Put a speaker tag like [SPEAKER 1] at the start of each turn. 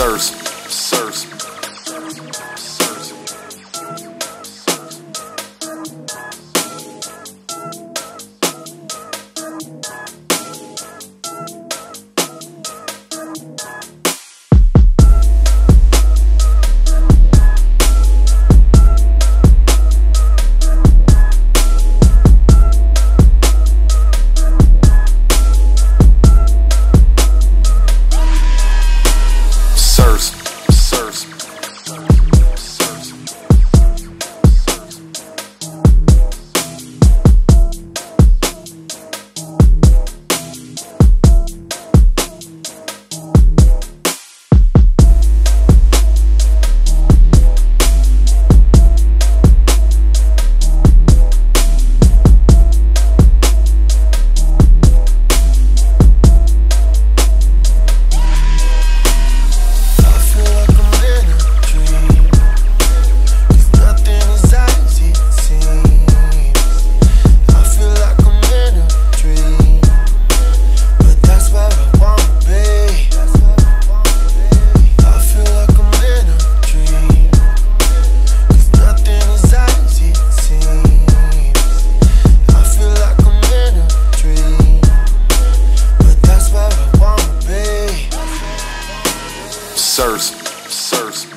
[SPEAKER 1] Sirs. sir. Sirs, sirs.